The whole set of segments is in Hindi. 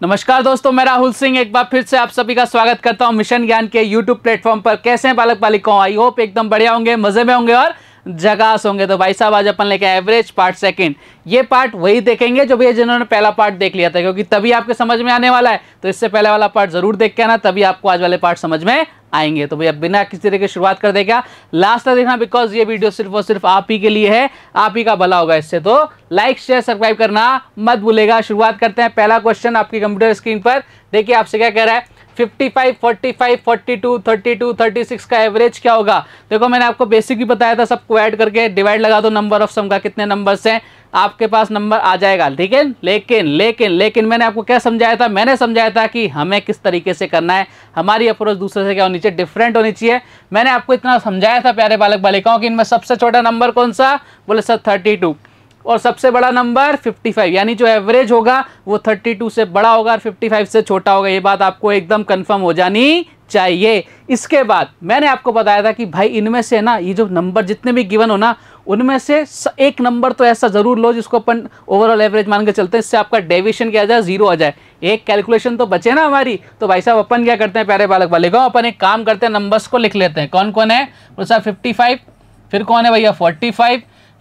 नमस्कार दोस्तों, मैं राहुल सिंह एक बार फिर से आप सभी का स्वागत करता हूँ मिशन ज्ञान के यूट्यूब प्लेटफॉर्म पर। कैसे हैं बालक बालिकाओं आई होप एकदम बढ़िया होंगे, मज़े में होंगे और जगास होंगे। तो भाई साहब, आज अपन लेके एवरेज पार्ट सेकंड ये पार्ट वही देखेंगे जो भैया जिन्होंने पहला पार्ट देख लिया था, क्योंकि तभी आपके समझ में आने वाला है। तो इससे पहले वाला पार्ट ज़रूर देख के आना, तभी आपको आज वाले पार्ट समझ में आएँगे। तो भैया, बिना किसी तरह की शुरुआत कर देगा लास्ट तक देखना बिकॉज़ ये वीडियो सिर्फ़ और सिर्फ़ आप ही के लिए है, आप ही का भला होगा इससे। तो लाइक शेयर सब्सक्राइब करना मत भूलेगा। शुरुआत करते हैं पहला क्वेश्चन आपकी कंप्यूटर स्क्रीन पर। देखिए आपसे क्या कह रहा है। 55, 45, 42, 32, 36 का एवरेज क्या होगा? देखो मैंने आपको बेसिक भी बताया था सबको ऐड करके डिवाइड लगा दो नंबर ऑफ़ सम का कितने नंबर्स हैं आपके पास नंबर आ जाएगा ठीक है? लेकिन लेकिन लेकिन मैंने आपको क्या समझाया था? मैंने समझाया था कि हमें किस तरीके से करना है हमारी अप्रोच दूसरे से क्या होनी चाहिए डिफरेंट होनी चाहिए। मैंने आपको इतना समझाया था प्यारे बालक बालिकाओं कि इनमें सबसे छोटा नंबर कौन सा? बोले सर थर्टी और सबसे बड़ा नंबर 55 यानी जो एवरेज होगा, वो 32 से बड़ा होगा और 55 से छोटा होगा। ये बात आपको एकदम कंफर्म हो जानी चाहिए। इसके बाद मैंने आपको बताया था कि भाई, इनमें से ना, ये जो नंबर जितने भी गिवन हो ना, उनमें से एक नंबर तो ऐसा ज़रूर लो जिसको अपन ओवरऑल एवरेज मान के चलते हैं। इससे आपका डेविएशन क्या आ जाए? ज़ीरो आ जाए। एक कैलकुलेशन तो बचे ना हमारी। तो भाई साहब, अपन क्या करते हैं, प्यारे बालक वाले को अपन एक काम करते हैं नंबर्स को लिख लेते हैं। कौन कौन है साहब फिफ्टी फिर कौन है भैया? फोर्टी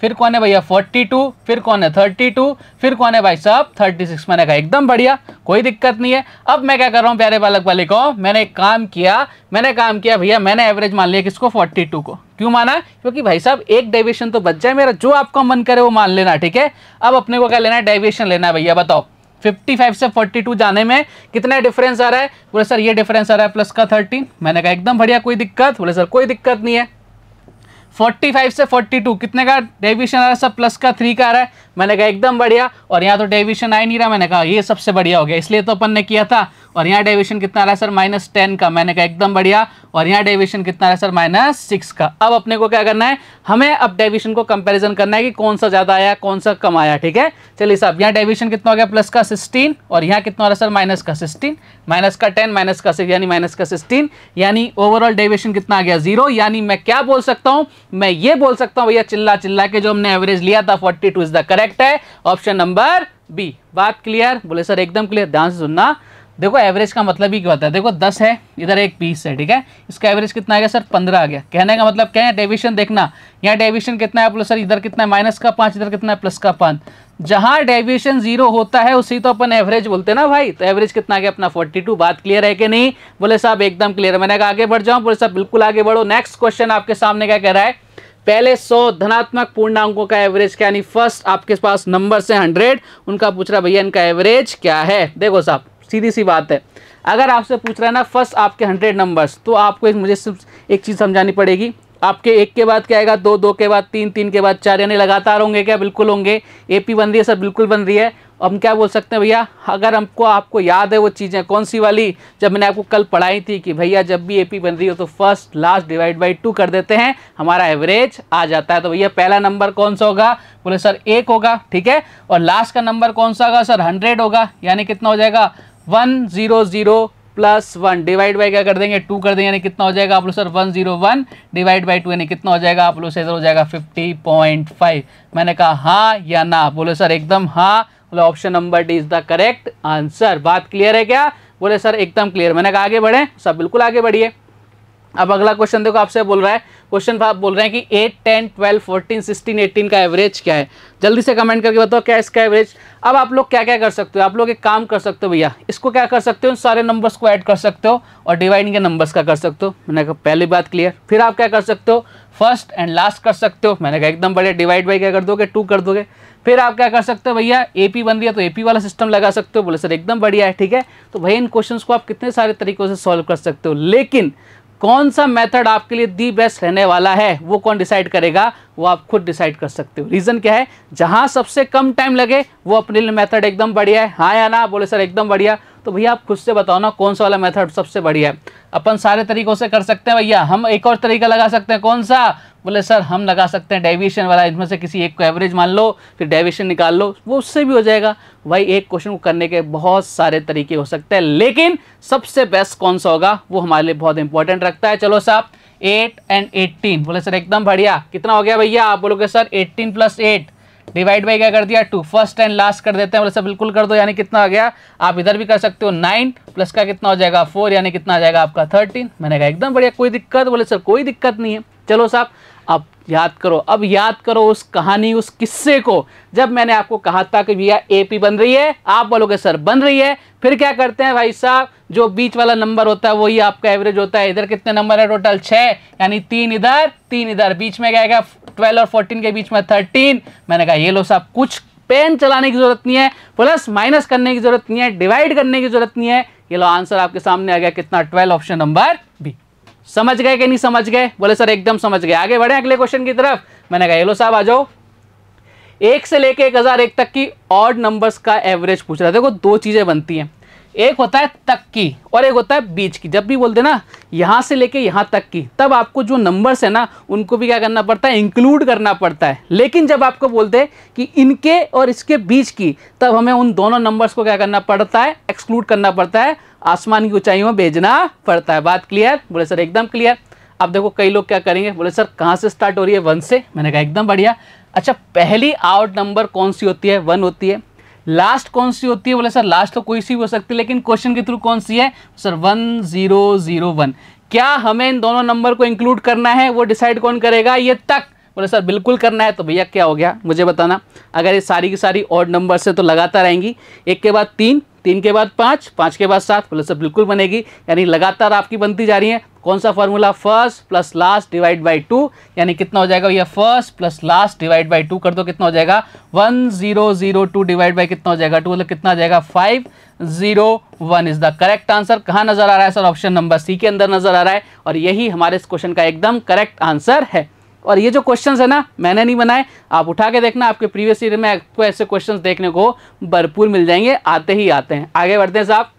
फिर कौन है भैया? 42 फिर कौन है? 32 फिर कौन है भाई साहब? 36 मैंने कहा एकदम बढ़िया, कोई दिक्कत नहीं है। अब मैं क्या कर रहा हूँ, प्यारे बालक वाले को मैंने एक काम किया, मैंने काम किया भैया, मैंने एवरेज मान लिया किसको? 42 को। क्यों माना? क्योंकि भाई साहब, एक डेविएशन तो बच जाए मेरा, जो आपका मन करे वो मान लेना, ठीक है? अब अपने को क्या लेना है? डेविएशन लेना है भैया, बताओ। 55 से 42 जाने में कितना डिफरेंस आ रहा है? बोले, सर, ये डिफरेंस आ रहा है प्लस का 13 मैंने कहा, एकदम बढ़िया, कोई दिक्कत? बोले, सर, कोई दिक्कत नहीं है। 45 से 42 कितने का? डेविशन आ रहा है सब प्लस का थ्री का आ रहा है। मैंने कहा, एकदम बढ़िया। और यहाँ तो डेविशन आ ही नहीं रहा। मैंने कहा, ये सबसे बढ़िया हो गया। इसलिए तो अपन ने किया था। और यहाँ डेविएशन कितना रहा है सर माइनस टेन का। मैंने कहा एकदम बढ़िया। और यहाँ डेविएशन कितना रहा है सर माइनस सिक्स का। अब अपने को क्या करना है? हमें अब डेविएशन को कंपेरिजन करना है कि कौन सा ज़्यादा आया, कौन सा कम आया, ठीक है? चलिए साहब यहाँ डेविएशन कितना हो गया? प्लस का सिक्सटीन और यहाँ कितना रहा है सर माइनस का सिक्सटीन माइनस का टेन माइनस का सिक्स यानी माइनस का सिक्सटीन यानी ओवरऑल डेविएशन कितना आ गया? ज़ीरो यानी मैं क्या बोल सकता हूँ? मैं ये बोल सकता हूँ, भैया, चिल्ला चिल्ला के जो हमने एवरेज लिया था forty two is the correct है। ऑप्शन नंबर बी बात क्लियर बोले सर एकदम क्लियर ध्यान से सुनना। देखो एवरेज का मतलब ही क्या होता है? देखो, दस है, इधर एक बीस है, ठीक है? इसका एवरेज कितना आ गया सर पंद्रह आ गया। कहने का मतलब क्या है? डेविशन देखना। यहाँ डेविशन कितना है? प्लस सर इधर कितना है? माइनस का पाँच, इधर कितना है? प्लस का पाँच। जहाँ डेविएशन ज़ीरो होता है, उसी तो अपन एवरेज बोलते हैं ना भाई? तो एवरेज कितना आ गया? अपना फोर्टी टू बात क्लियर है कि नहीं? बोले, साहब, एकदम क्लियर मैंने कहा, आगे बढ़ जाऊँ? बोले, साहब, बिल्कुल आगे बढ़ो। नेक्स्ट क्वेश्चन आपके सामने क्या कह रहा है? पहले 100 धनात्मक पूर्णांकों का एवरेज क्या? यानी फ़र्स्ट आपके पास नंबर से 100 उनका पूछ रहा भैया, इनका एवरेज क्या है? देखो, साहब सीधी सी बात है। अगर आपसे पूछ रहा है ना फ़र्स्ट आपके 100 नंबर्स तो आपको एक मुझे सिर्फ़ एक चीज़ समझानी पड़ेगी। आपके एक के बाद क्या आएगा? दो दो के बाद तीन तीन के बाद चार, यानी लगातार होंगे क्या? बिल्कुल होंगे। एपी बन रही है सर, बिल्कुल बन रही है। हम क्या बोल सकते हैं भैया? अगर हमको, आपको याद है वो चीज़ें, कौन सी वाली? जब मैंने आपको कल पढ़ाई थी कि भैया जब भी एपी बन रही हो तो first last divide by two कर देते हैं। हमारा एवरेज आ जाता है। तो भैया, पहला नंबर कौन सा होगा? बोले, सर, एक होगा। ठीक है? और लास्ट का नंबर कौन सा होगा? सर हंड्रेड होगा। यानी कितना हो जाएगा? One zero zero plus one divide by क्या कर देंगे? टू कर देंगे, यानी कितना हो जाएगा आप लोग sir? One zero one divide by two, यानी कितना हो जाएगा आप लोग से हो जाएगा फिफ्टी पॉइंट फाइव। मैंने कहा हाँ या ना? बोले सर, एकदम हाँ। बोले, option number D is the correct answer. बात क्लियर है क्या? बोले सर, एकदम क्लियर। मैंने कहा, आगे बढ़े। सब बिल्कुल आगे बढ़िए। अब अगला क्वेश्चन देखो, आपसे बोल रहा है। क्वेश्चन आप बोल रहे हैं कि eight ten twelve fourteen sixteen eighteen का एवरेज क्या है? जल्दी से कमेंट करके बताओ, क्या इसका एवरेज अब आप लोग क्या क्या कर सकते हो? आप लोग एक काम कर सकते हो भैया। इसको क्या कर सकते हो? सारे नंबर्स को ऐड कर सकते हो और डिवाइडिंग के नंबर्स का कर सकते हो। मैंने कहा, पहली बात क्लियर फिर आप क्या कर सकते हो? फ़र्स्ट एंड लास्ट कर सकते हो। मैंने कहा, एकदम बढ़िया। डिवाइड बाई क्या कर दोगे? टू कर दोगे। फिर आप क्या कर सकते हो भैया? एपी बन है तो एपी वाला सिस्टम लगा सकते हो। बोले, सर, एकदम बढ़िया है, ठीक है। तो भैया, इन क्वेश्चंस को आप कितने सारे तरीकों से सॉल्व कर सकते हो। लेकिन कौन सा मेथड आपके लिए दी बेस्ट रहने वाला है? वो कौन डिसाइड करेगा? वो आप खुद डिसाइड कर सकते हो। रीज़न क्या है? जहाँ सबसे कम टाइम लगे, वो अपने लिए मेथड एकदम बढ़िया है। हाँ या ना? बोले, सर, एकदम बढ़िया। तो भैया आप खुद से बताओ ना, कौन सा वाला मेथड सबसे बढ़िया है? अपन सारे तरीकों से कर सकते हैं भैया। हम एक और तरीका लगा सकते हैं। कौन सा? बोले, सर, हम लगा सकते हैं डेविएशन वाला। इसमें से किसी एक को एवरेज मान लो, फिर डेविएशन निकाल लो। वो उससे भी हो जाएगा। भाई, एक क्वेश्चन को करने के बहुत सारे तरीके हो सकते हैं। लेकिन सबसे बेस्ट कौन सा होगा? वो हमारे लिए बहुत इंपॉर्टेंट रखता है। चलो साहब एट एंड एट्टीन बोले, सर, एकदम बढ़िया। कितना हो गया भैया? आप बोलोगे, sir eighteen plus eight divide by क्या कर दिया? टू फ़र्स्ट एंड लास्ट कर देते हैं। बोले बिल्कुल कर दो। यानी कितना आ गया? आप इधर भी कर सकते हो। नाइन प्लस का कितना हो जाएगा? फोर यानी कितना आ जाएगा आपका? थर्टीन मैंने कहा, एकदम बढ़िया, कोई दिक्कत? बोले, सर, कोई दिक्कत नहीं है। चलो साहब अब याद करो, अब याद करो उस कहानी, उस किस्से को। जब मैंने आपको कहा था कि भैया एपी बन रही है, आप बोलोगे, सर, बन रही है। फिर क्या करते हैं भाई साहब, जो बीच वाला नंबर होता है, वही आपका एवरेज होता है। इधर कितने नंबर है? टोटल छः यानी तीन इधर तीन इधर। बीच में क्या ट्वेल्व और फोर्टीन के बीच में थर्टीन मैंने कहा, ये लो साहब, कुछ पेन चलाने की ज़रूरत नहीं है प्लस माइनस करने की ज़रूरत नहीं है डिवाइड करने की ज़रूरत नहीं है। ये लो आंसर आपके सामने आ गया, कितना? ट्वेल्व ऑप्शन नंबर बी समझ गए कि नहीं समझ गए? बोले, सर, एकदम समझ गए। आगे बढ़े अगले क्वेश्चन की तरफ़। मैंने कहा ये लो साहब, आ जाओ। एक से लेके एक हज़ार एक तक की ऑड नंबर्स का एवरेज पूछ रहा है। देखो, दो चीज़ें बनती हैं। एक होता है तक की और एक होता है बीच की। जब भी बोलते ना, यहाँ से लेके यहाँ तक की, तब आपको जो नंबर्स है ना, उनको भी क्या करना पड़ता है? इंक्लूड करना पड़ता है। लेकिन जब आपको बोलते हैं कि इनके और इसके बीच की, तब हमें उन दोनों नंबर्स को क्या करना पड़ता है? एक्सक्लूड करना पड़ता है। आसमान की ऊंचाइयों में भेजना पड़ता है। बात क्लियर बोले, सर, एकदम क्लियर अब देखो, कई लोग क्या करेंगे? बोले, सर, कहाँ से स्टार्ट हो रही है? वन से? मैंने कहा, एकदम बढ़िया। अच्छा पहली आउट नंबर कौन सी होती है? वन होती है। लास्ट कौन सी होती है? बोले, सर लास्ट तो कोई सी हो सकती है, लेकिन क्वेश्चन के थ्रू कौन सी है? Sir one zero zero one क्या हमें इन दोनों नंबर को इंक्लूड करना है? वो डिसाइड कौन करेगा? ये तक। बोले, सर, बिल्कुल करना है। तो भैया, क्या हो गया? मुझे बताना। अगर ये सारी की सारी ऑड नंबर से तो लगातार रहेंगी एक के बाद तीन तीन के बाद पाँच पाँच के बाद सात प्लस बिल्कुल बनेगी। यानी लगातार आपकी बनती जा रही है। कौन सा formula first plus last divide by two यानी कितना हो जाएगा भैया first plus last divide by two कर दो, कितना हो जाएगा? One zero zero two divide by कितना हो जाएगा? टू मतलब कितना हो जाएगा? Five zero one is the correct answer कहाँ नज़र आ रहा है सर? ऑप्शन नंबर सी के अंदर नज़र आ रहा है। और यही हमारे इस क्वेश्चन का एकदम करेक्ट आंसर है। और ये जो क्वेश्चंस है ना, मैंने नहीं बनाए। आप उठा के देखना, आपके प्रीवियस ईयर में आपको ऐसे क्वेश्चंस देखने को भरपूर मिल जाएँगे। आते ही आते हैं। आगे बढ़ते हैं साहब।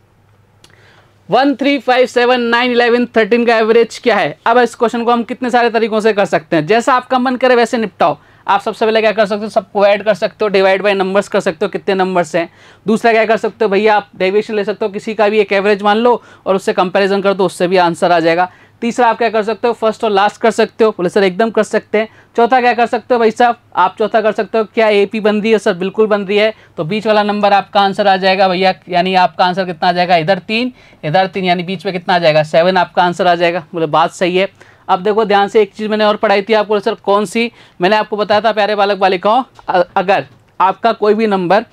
One three five seven nine eleven thirteen का एवरेज क्या है? अब इस क्वेश्चन को हम कितने सारे तरीकों से कर सकते हैं? जैसा आपका मन करे वैसे निपटाओ। आप सबसे पहले क्या कर सकते हो? सबको ऐड कर सकते हो डिवाइड बाय नंबर्स कर सकते हो, कितने नंबर्स हैं। दूसरा क्या कर सकते हो? भैया, आप डेविएशन ले सकते हो, किसी का भी एक एवरेज मान लो और उससे कंपैरिजन कर दो, उससे भी आंसर आ जाएगा। तीसरा आप क्या कर सकते हो? फ़र्स्ट और लास्ट कर सकते हो। बोले, सर, एकदम कर सकते हैं। चौथा क्या कर सकते हो भाई साहब? आप चौथा कर सकते हो, क्या ए पी बन रही है? सर, बिल्कुल बन रही है। तो बीच वाला नंबर आपका आंसर आ जाएगा भैया। यानी आपका आंसर कितना आ जाएगा? इधर तीन इधर तीन, यानी बीच में कितना आ जाएगा? सेवन आपका आंसर आ जाएगा। बोले, बात सही है। अब देखो, ध्यान से एक चीज़ मैंने और पढ़ाई थी आपको। सर, कौन सी? मैंने आपको बताया था, प्यारे बालक बालिकाओं अगर आपका कोई भी नंबर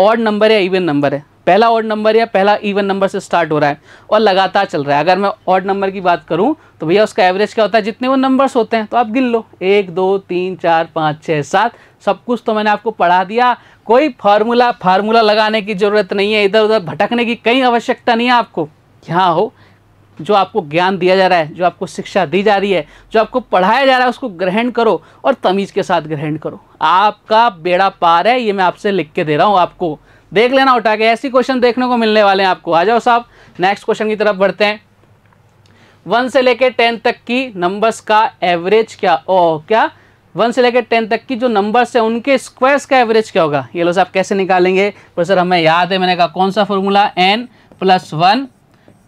ऑड नंबर या इवन नंबर है पहला ऑड नंबर या पहला इवन नंबर से स्टार्ट हो रहा है और लगातार चल रहा है। अगर मैं ऑड नंबर की बात करूँ तो भैया उसका एवरेज क्या होता है? जितने वो नंबर्स होते हैं तो आप गिन लो। एक, दो, तीन, चार, पाँच छः सात, सब कुछ तो मैंने आपको पढ़ा दिया। कोई फार्मूला फार्मूला लगाने की ज़रूरत नहीं है। इधर उधर भटकने की कहीं आवश्यकता नहीं है आपको। यहाँ हो, जो आपको ज्ञान दिया जा रहा है, जो आपको शिक्षा दी जा रही है, जो आपको पढ़ाया जा रहा है, उसको ग्रहण करो और तमीज़ के साथ ग्रहण करो। आपका बेड़ा पार है, ये मैं आपसे लिख के दे रहा हूँ आपको। देख लेना उठा के, ऐसी क्वेश्चन देखने को मिलने वाले हैं आपको। आ जाओ साहब नेक्स्ट क्वेश्चन की तरफ़ बढ़ते हैं। वन से लेकर टेन तक की नंबर्स का एवरेज क्या? ओ, क्या? वन से लेकर टेन तक की जो नंबर्स है, उनके स्क्वायर्स का एवरेज क्या होगा? ये लो साहब, कैसे निकालेंगे? प्रोफेसर हमें याद है मैंने कहा, कौन सा formula n plus one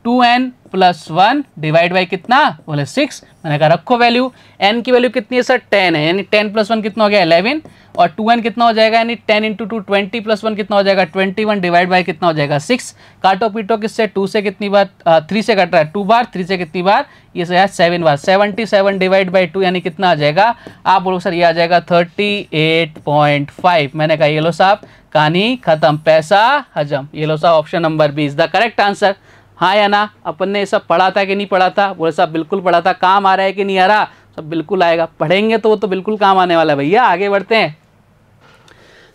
two n plus one divide by कितना? बोले सिक्स मैंने कहा, रखो वैल्यू एन की वैल्यू कितनी है सर टेन है। यानी टेन प्लस वन कितना हो गया? इलेवन और टू एन कितना हो जाएगा? यानी ten into two twenty plus one कितना हो जाएगा? ट्वेंटी वन डिवाइड बाई कितना हो जाएगा? सिक्स काटो पीटो किससे? टू से कितनी बार? थ्री से कट रहा है। टू बार थ्री से कितनी बार? ये से seven bar seventy seven divide by two यानी कितना आ जाएगा? आप बोलो, सर, ये आ जाएगा थर्टी एट पॉइंट फाइव मैंने कहा, ये लो साहब, कहानी खत्म, पैसा हजम. ये लो साहब option number B is the correct answer हाँ या ना? अपन ने सब पढ़ा था कि नहीं पढ़ा था? बोले साहब बिल्कुल पढ़ा था। काम आ रहा है कि नहीं आ रहा? सब बिल्कुल आएगा। पढ़ेंगे तो वो तो बिल्कुल काम आने वाला है। भैया, आगे बढ़ते हैं।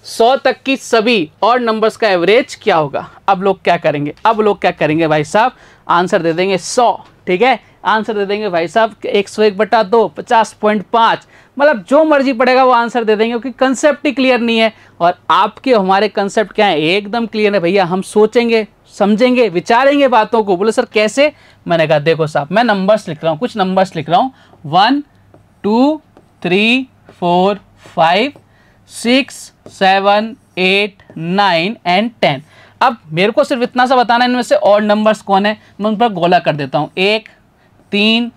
सौ तक की सभी और नंबर्स का एवरेज क्या होगा? अब लोग क्या करेंगे? अब लोग क्या करेंगे भाई साहब? आंसर दे देंगे सौ, ठीक है? आंसर दे देंगे भाई साहब एक सौ एक बटा दो, पचास पॉइंट पाँच। मतलब जो मर्ज़ी पड़ेगा वो आंसर दे देंगे, क्योंकि कंसेप्ट ही क्लियर नहीं है। और आपके, हमारे कंसेप्ट क्या है? एकदम क्लियर है। भैया, हम सोचेंगे। समझेंगे, विचारेंगे बातों को। बोले, सर, कैसे? मैंने कहा, देखो साहब, मैं नंबर्स लिख रहा हूँ, कुछ नंबर्स लिख रहा हूँ। One two three four five six seven eight nine and ten अब मेरे को सिर्फ़ इतना सा बताना है, इनमें से और नंबर्स कौन है? मैं उन पर गोला कर देता हूँ। एक, तीन,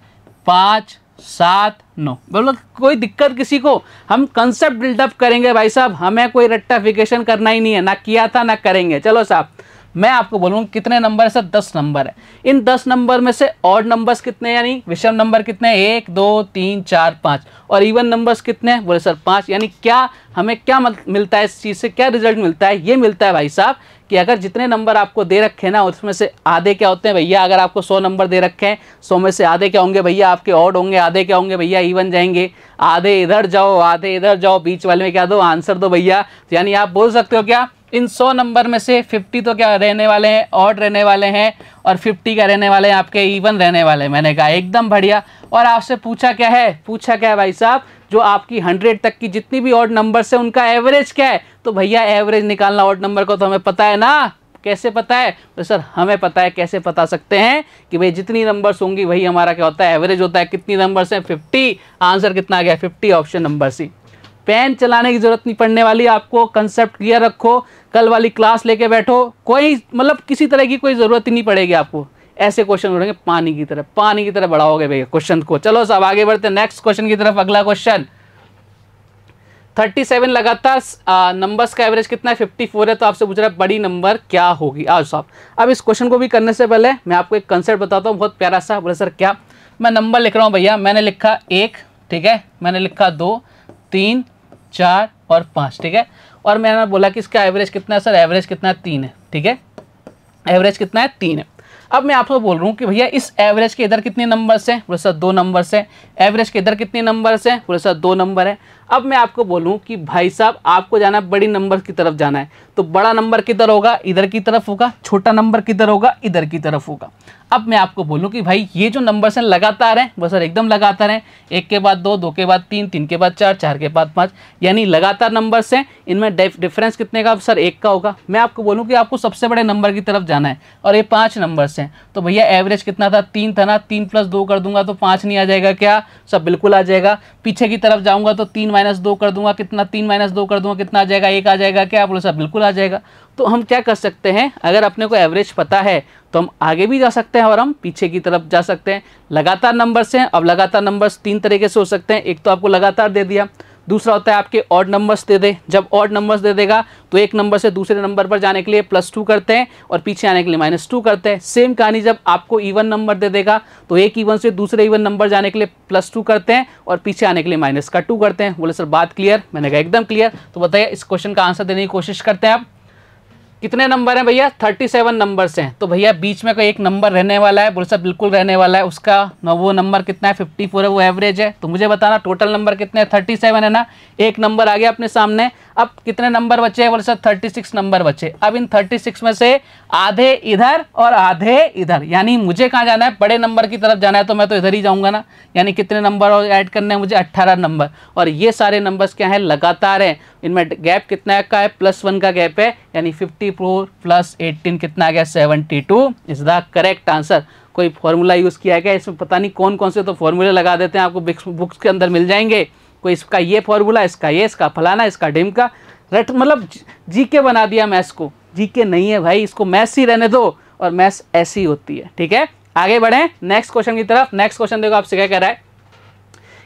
पाँच, सात, नौ। बोलो, कोई दिक्कत किसी को? हम कंसेप्ट बिल्डअप करेंगे भाई साहब। हमें कोई रेक्टाफिकेशन करना ही नहीं है। ना किया था, ना करेंगे। चलो साहब मैं आपको बोलूँ कितने नंबर है सर दस नंबर है। इन दस नंबर में से ऑड नंबर्स कितने यानी विषम नंबर कितने एक, दो, तीन, चार, पाँच। और इवन नंबर्स कितने बोले, सर, पाँच। यानी क्या हमें क्या मिलता है इस चीज़ से? क्या रिज़ल्ट मिलता है? ये मिलता है भाई साहब कि अगर जितने नंबर आपको दे रखे ना, उसमें से आधे क्या होते हैं? भैया, अगर आपको सौ नंबर दे रखे हैं, सौ में से आधे क्या होंगे? भैया, आपके ऑड होंगे, आधे क्या होंगे? भैया इवन जाएँगे। आधे इधर जाओ, आधे इधर जाओ, बीच वाले में क्या दो? आंसर दो भैया। तो यानी आप बोल सकते हो क्या? इन 100 नंबर में से 50 तो क्या रहने वाले हैं ऑड रहने वाले हैं और 50 क्या रहने वाले हैं, आपके इवन रहने वाले हैं। मैंने कहा, एकदम बढ़िया। और आपसे पूछा क्या है? पूछा क्या है भाई साहब? जो आपकी 100 तक की जितनी भी ऑड नंबर्स है, उनका एवरेज क्या है? तो भैया एवरेज निकालना ऑड नंबर को तो हमें पता है ना? कैसे पता है? तो सर, हमें पता है कैसे पता सकते हैं कि भाई जितनी नंबर्स होंगी, वही हमारा क्या होता है? एवरेज होता है कितनी नंबर्स हैं? फिफ्टी आंसर कितना आ गया? Fifty option number C pen चलाने की ज़रूरत नहीं पड़ने वाली, आपको कंसेप्ट क्लियर रखो, कल वाली क्लास लेके बैठो, कोई मतलब किसी तरह की कोई ज़रूरत ही नहीं पड़ेगी आपको। ऐसे क्वेश्चन उठेंगे पानी की तरह, पानी की तरह बढ़ाओगे भैया क्वेश्चन को। चलो सब आगे बढ़ते नेक्स्ट क्वेश्चन की तरफ़ अगला क्वेश्चन थर्टी सेवन लगातार नंबर्स का एवरेज कितना है? फिफ्टी फोर है तो आपसे पूछ रहा है, बड़ी नंबर क्या होगी? आज साहब, अब इस क्वेश्चन को भी करने से पहले मैं आपको एक कंसेप्ट बताता हूँ, बहुत प्यारा सा, बोले, सर, क्या? मैं नंबर लिख रहा हूँ भैया, मैंने लिखा एक, ठीक है? मैंने लिखा दो तीन, चार और पाँच, ठीक है? और मैंने बोला कि इसका एवरेज कितना है सर एवरेज कितना है? तीन है, ठीक है? एवरेज कितना है? तीन है। अब मैं आपको बोल रहा हूँ कि भैया, इस एवरेज के इधर कितने नंबर्स हैं? बोले, सर, दो नंबर्स हैं। एवरेज के इधर कितने नंबर्स हैं? बोले, सर, दो नंबर है। अब मैं आपको बोलूँ कि भाई साहब, आपको जाना बड़ी नंबर की तरफ़ जाना है। तो बड़ा नंबर किधर होगा? इधर की तरफ़ होगा। छोटा नंबर किधर होगा? इधर की तरफ़ होगा। अब मैं आपको बोलूँ कि भाई, ये जो नंबर्स हैं, लगातार हैं, वो सर एकदम लगातार हैं। एक के बाद दो दो के बाद तीन तीन के बाद चार चार के बाद पाँच। यानी लगातार नंबर्स हैं। इनमें डिफरेंस कितने का सर? एक का होगा। मैं आपको बोलूँ कि आपको सबसे बड़े नंबर की तरफ़ जाना है। और ये पाँच नंबर्स हैं। तो भैया एवरेज कितना था? तीन था ना? तीन प्लस दो कर दूँगा तो पाँच नहीं आ जाएगा क्या? सब बिल्कुल आ जाएगा। पीछे की तरफ़ जाऊँगा तो तीन माइनस दो कर दूँगा, कितना तीन माइनस दो कर दूँगा, कितना आ जाएगा, एक आ जाएगा, क्या बोलो साहब बिल्कुल आ जाएगा। तो हम क्या कर सकते हैं? अगर अपने को एवरेज पता है तो हम आगे भी जा सकते हैं और हम पीछे की तरफ़ जा सकते हैं। लगातार नंबर्स हैं, अब लगातार नंबर्स तीन तरीके से हो सकते हैं। एक तो आपको लगातार दे दिया दूसरा होता है आपके ऑड नंबर्स दे दे। जब ऑड नंबर्स दे देगा तो एक नंबर से दूसरे नंबर पर जाने के लिए प्लस टू करते हैं और पीछे आने के लिए माइनस टू करते हैं। सेम कहानी जब आपको इवन नंबर दे देगा तो एक इवन से दूसरे इवन नंबर जाने के लिए प्लस टू करते हैं और पीछे आने के लिए माइनस का टू करते हैं। बोले, सर, बात क्लियर मैंने कहा, एकदम क्लियर तो बताइए, इस क्वेश्चन का आंसर देने की कोशिश करते हैं आप। कितने नंबर हैं भैया? थर्टी सेवन नंबर्स हैं। तो भैया, बीच में कोई एक नंबर रहने वाला है बोल बिल्कुल रहने वाला है, उसका वो नंबर कितना है, फिफ्टी फोर है, वो एवरेज है। तो मुझे बताना, टोटल नंबर कितने हैं? थर्टी सेवन है ना? एक नंबर आ गया अपने सामने। अब कितने नंबर बचे बोले सर थर्टी सिक्स नंबर बचे। अब इन थर्टी सिक्स में से आधे इधर और आधे इधर। यानी मुझे कहाँ जाना है? बड़े नंबर की तरफ़ जाना है तो मैं तो इधर ही जाऊँगा ना। यानी कितने नंबर और ऐड करने हैं? मुझे अट्ठारह नंबर। और ये सारे नंबर्स क्या हैं? लगातार हैं। इनमें गैप कितना का है? प्लस वन का गैप है। यानी फिफ्टी फोर प्लस एट्टीन कितना आ गया? Seventy two is the correct answer कोई फॉर्मूला यूज़ किया गया इसमें पता नहीं कौन कौन से तो फॉर्मूले लगा देते हैं। आपको बुक्स के अंदर मिल जाएँगे। कोई इसका ये फॉर्मूला इसका ये, इसका फलाना, इसका डिम का, रट मतलब जी के बना दिया मैथ्स को। जी के नहीं है भाई, इसको मैथ्स ही रहने दो और मैथ्स ऐसी होती है, ठीक है? आगे बढ़ें नेक्स्ट क्वेश्चन की तरफ़ नेक्स्ट क्वेश्चन देखो आपसे क्या कह रहा है।